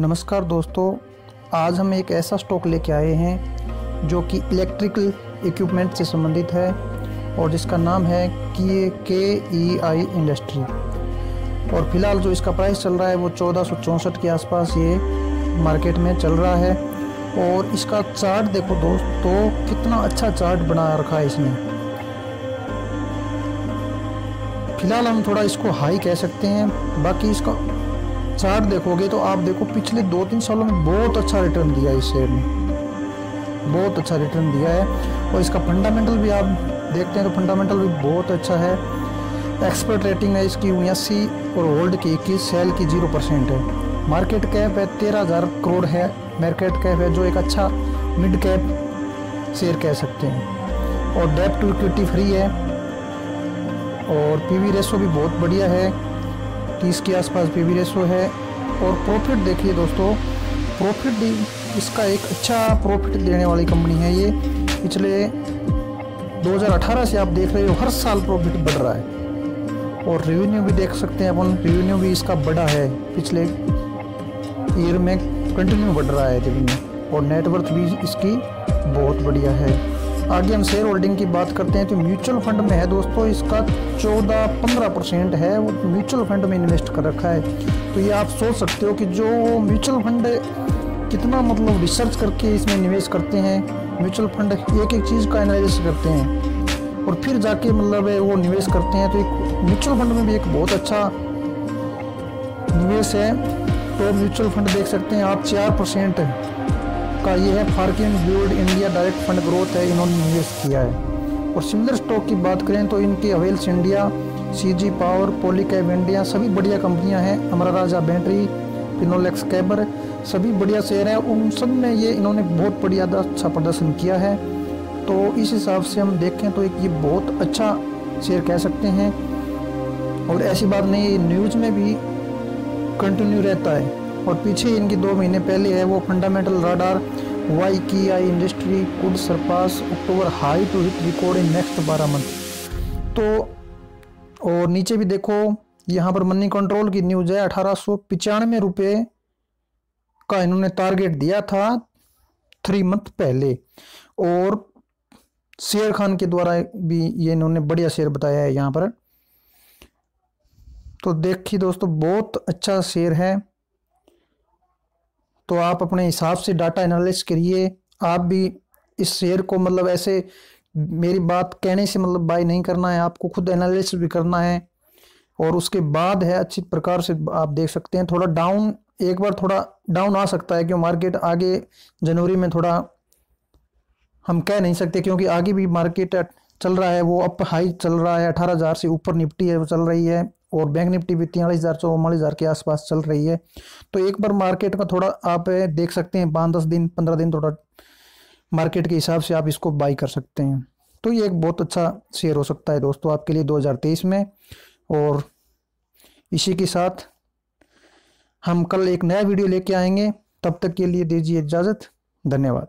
नमस्कार दोस्तों, आज हम एक ऐसा स्टॉक लेके आए हैं जो कि इलेक्ट्रिकल इक्विपमेंट से संबंधित है और जिसका नाम है कि के ई आई इंडस्ट्री और फ़िलहाल जो इसका प्राइस चल रहा है वो चौदह के आसपास ये मार्केट में चल रहा है। और इसका चार्ट देखो दोस्तों, कितना अच्छा चार्ट बना रखा है इसने। फ़िलहाल हम थोड़ा इसको हाई कह सकते हैं, बाकी इसका चार्ट देखोगे तो आप देखो पिछले दो तीन सालों में बहुत अच्छा रिटर्न दिया है इस शेयर ने। बहुत अच्छा रिटर्न दिया है। और इसका फंडामेंटल भी आप देखते हैं तो फंडामेंटल भी बहुत अच्छा है। एक्सपर्ट रेटिंग है इसकी उन्यासी और होल्ड की इक्कीस सेल की ज़ीरो परसेंट है। मार्केट कैप है तेरह हज़ार करोड़ है। मार्केट कैप है जो एक अच्छा मिड कैप शेयर कह सकते हैं। और डेप टू इक्विटी फ्री है। और पीवी रेशो भी बहुत बढ़िया है। तीस के आसपास पी रेशो है। और प्रॉफिट देखिए दोस्तों प्रॉफिट भी इसका एक अच्छा प्रॉफिट देने वाली कंपनी है ये। पिछले 2018 से आप देख रहे हो, हर साल प्रॉफिट बढ़ रहा है। और रेवेन्यू भी देख सकते हैं अपन रेवेन्यू भी इसका बढ़ा है। पिछले ईयर में कंटिन्यू बढ़ रहा है रेवेन्यू और नेटवर्थ भी इसकी बहुत बढ़िया है। आगे हम शेयर होल्डिंग की बात करते हैं तो म्यूचुअल फंड में है दोस्तों, इसका 14-15 परसेंट है, वो म्यूचुअल फंड में इन्वेस्ट कर रखा है। तो ये आप सोच सकते हो कि जो म्यूचुअल फंड कितना मतलब रिसर्च करके इसमें निवेश करते हैं म्यूचुअल फंड एक एक चीज़ का एनालिसिस करते हैं, और फिर जाके मतलब वो निवेश करते हैं तो एक म्यूचुअल फंड में भी एक बहुत अच्छा निवेश है। तो म्यूचुअल फंड देख सकते हैं, आप चार परसेंट का ये है Franklin Build India direct fund growth है, इन्होंने निवेश किया है। और सिमिलर स्टॉक की बात करें तो इनके Havells India C G power Polycab India सभी बढ़िया कंपनियाँ हैं, हमारा राजा बैटरी पिनोलेक्स कैबर सभी बढ़िया शेयर हैं। उन सब में ये इन्होंने बहुत बढ़िया अच्छा प्रदर्शन किया है। तो इस हिसाब से हम देखें तो एक ये बहुत अच्छा शेयर कह सकते हैं। और ऐसी बात नहीं न्यूज़ में भी कंटिन्यू रहता है। और पीछे इनकी दो महीने पहले है वो फंडामेंटल राडार वाई की आई industry could surpass October high to hit record in next बारह मंथ तो और नीचे भी देखो, यहाँ पर मनी कंट्रोल की न्यूज़ है, अठारह सौ पिचानवे रुपये का इन्होंने टारगेट दिया था थ्री मंथ पहले. और शेर खान के द्वारा भी ये इन्होंने बढ़िया शेयर बताया है यहाँ पर. तो देखिए दोस्तों, बहुत अच्छा शेयर है। तो आप अपने हिसाब से डाटा एनालिस करिए। आप भी इस शेयर को मतलब ऐसे मेरी बात कहने से मतलब बाय नहीं करना है, आपको खुद एनालिस भी करना है। और उसके बाद है, अच्छी प्रकार से आप देख सकते हैं, थोड़ा डाउन एक बार थोड़ा डाउन आ सकता है, क्यों मार्केट आगे जनवरी में थोड़ा हम कह नहीं सकते, क्योंकि आगे भी मार्केट चल रहा है, वो अप हाई चल रहा है, अठारह हज़ार से ऊपर निपटी है, वो चल रही है। और बैंक निफ्टी भी तियालीस हज़ार चौवालीस हज़ार के आसपास चल रही है। तो एक बार मार्केट का थोड़ा आप देख सकते हैं, पाँच दस दिन, पंद्रह दिन थोड़ा मार्केट के हिसाब से आप इसको बाई कर सकते हैं। तो ये एक बहुत अच्छा शेयर हो सकता है दोस्तों आपके लिए 2023 में। और इसी के साथ हम कल एक नया वीडियो लेके आएँगे। तब तक के लिए दीजिए इजाज़त। धन्यवाद।